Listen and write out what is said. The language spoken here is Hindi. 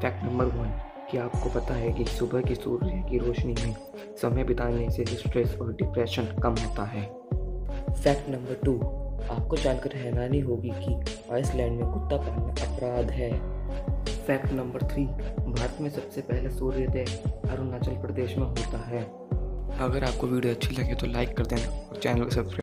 फैक्ट नंबर वन क्या आपको पता है कि सुबह की सूर्य की रोशनी में समय बिताने से स्ट्रेस और डिप्रेशन कम होता है। फैक्ट नंबर टू आपको जानकर हैरानी होगी कि आइसलैंड में कुत्ता पालना अपराध है। फैक्ट नंबर थ्री भारत में सबसे पहले सूर्योदय अरुणाचल प्रदेश में होता है। अगर आपको वीडियो अच्छी लगे तो लाइक कर देना और चैनल को सब्सक्राइब